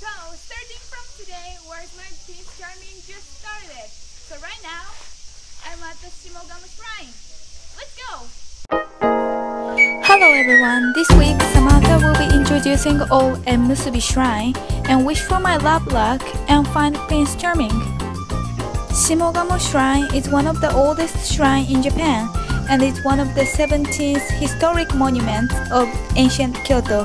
So, starting from today, Where's My Prince Charming just started. So right now, I'm at the Shimogamo Shrine. Let's go! Hello everyone, this week Samantha will be introducing all at Musubi Shrine and wish for my love luck and find Prince Charming. Shimogamo Shrine is one of the oldest shrine in Japan and is one of the 17th historic monuments of ancient Kyoto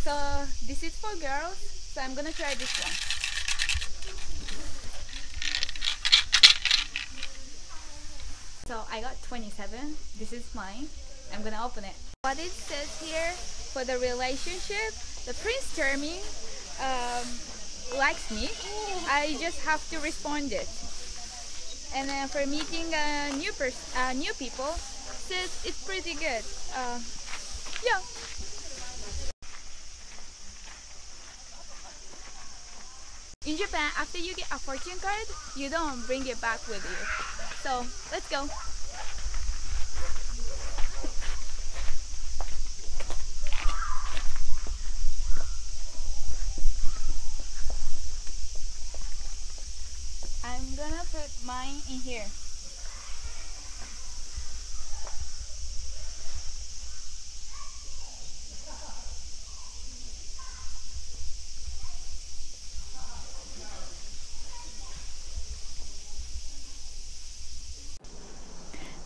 So this is for girls. So I'm gonna try this one. So I got 27. This is mine. I'm gonna open it. What it says here for the relationship, the Prince Charming um, likes me. I just have to respond it. And then for meeting uh, new uh, new people, says it's pretty good. Uh, yeah. After you get a fortune card, you don't bring it back with you. So let's go. I'm gonna put mine in here.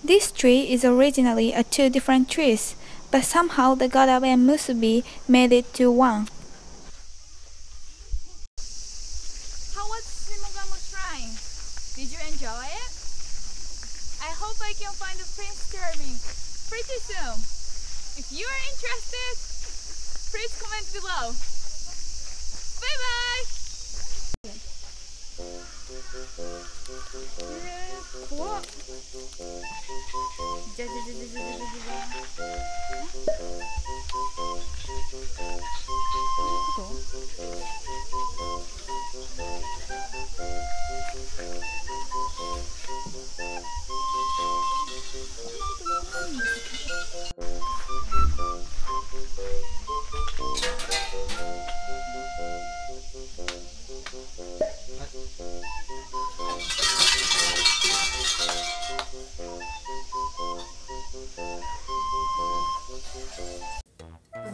This tree is originally a two different trees, but somehow the god of Enmusubi made it to one. How was Shimogamo Shrine? Did you enjoy it? I hope I can find the Prince Charming pretty soon. If you are interested, please comment below. Bye bye! 怖っ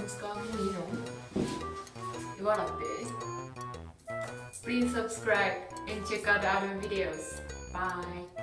You know, you are up. Please subscribe and check out other videos. Bye.